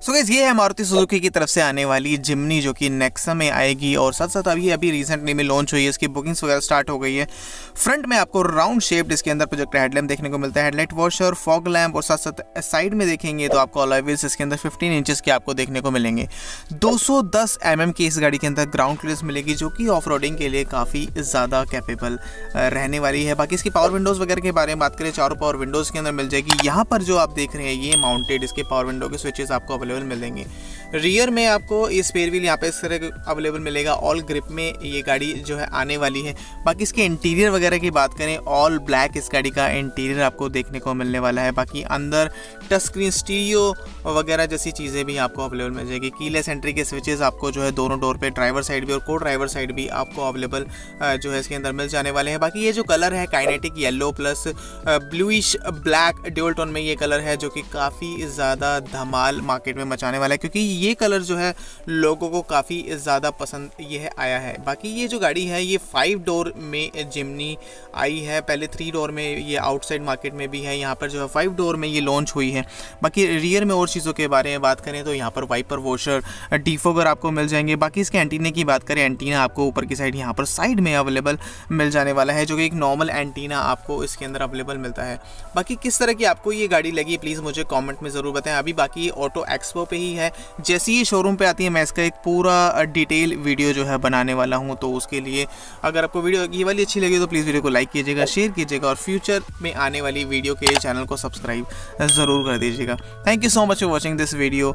सो so ये है Maruti Suzuki की तरफ़ से आने वाली जिमनी जो कि नेक्सा में आएगी और साथ साथ अभी अभी रिसेंटली में लॉन्च हुई है। इसकी बुकिंग्स वगैरह स्टार्ट हो गई है। फ्रंट में आपको राउंड शेप्ड इसके अंदर प्रोजेक्ट हेडलैम्प देखने को मिलता है। हेडलाइट वॉशर फॉग लैम्प और साथ साथ साइड में देखेंगे तो आपको अलॉयविल्स इसके अंदर फिफ्टीन इंचज़ के आपको देखने को मिलेंगे। दो सौ mm की इस गाड़ी के अंदर ग्राउंड क्लियरेंस मिलेगी, जो कि ऑफ़ के लिए काफ़ी ज़्यादा कैपेबल रहने वाली है। बाकी इसकी पावर विंडोज़ वगैरह के बारे में बात करें, चारों पावर विंडोज़ के अंदर मिल जाएगी। यहाँ पर जो आप देख रहे हैं, ये माउंटेड इसके पावर विंडो के स्विचेस आपको अवेलेबल मिलेंगे। रियर में आपको ये स्पेयर व्हील यहाँ पे इस तरह अवेलेबल मिलेगा। ऑल ग्रिप में ये गाड़ी जो है आने वाली है। बाकी इसके इंटीरियर वगैरह की बात करें ऑल ब्लैक इस गाड़ी का इंटीरियर आपको देखने को मिलने वाला है। बाकी अंदर टच स्क्रीन स्टीरियो वगैरह जैसी चीज़ें भी आपको अवेलेबल मिल जाएगी। कीलेस एंट्री के स्विचेस आपको जो है दोनों डोर पे ड्राइवर साइड भी और को ड्राइवर साइड भी आपको अवेलेबल जो है इसके अंदर मिल जाने वाले हैं। बाकी ये जो कलर है kinetic yellow plus bluish black dual tone में ये कलर है जो कि काफ़ी ज़्यादा धमाल मार्केट मचाने वाला है, क्योंकि ये कलर जो है लोगों को काफ़ी ज़्यादा पसंद ये है आया है। बाकी ये जो गाड़ी है, ये फाइव डोर में जिमनी आई है। पहले थ्री डोर में ये आउटसाइड मार्केट में भी है, यहाँ पर जो है फाइव डोर में ये लॉन्च हुई है। बाकी रियर में और चीज़ों के बारे में बात करें तो यहाँ पर वाइपर वॉशर डीफोगर आपको मिल जाएँगे। बाकी इसके एंटीने की बात करें एंटीना आपको ऊपर की साइड यहाँ पर साइड में अवेलेबल मिल जाने वाला है, जो कि एक नॉर्मल एंटीना आपको इसके अंदर अवेलेबल मिलता है। बाकी किस तरह की आपको ये गाड़ी लगी प्लीज़ मुझे कॉमेंट में ज़रूर बताएँ। अभी बाकी ऑटो ऑटो एक्सपो पे ही है। जैसे ही शोरूम पे आती है, मैं इसका एक पूरा डिटेल वीडियो जो है बनाने वाला हूँ तो उसके लिए अगर आपको वीडियो ये वाली अच्छी लगी तो प्लीज़ वीडियो को लाइक कीजिएगा शेयर कीजिएगा और फ्यूचर में आने वाली वीडियो के चैनल को सब्सक्राइब ज़रूर कर दीजिएगा। Thank you so much for watching this video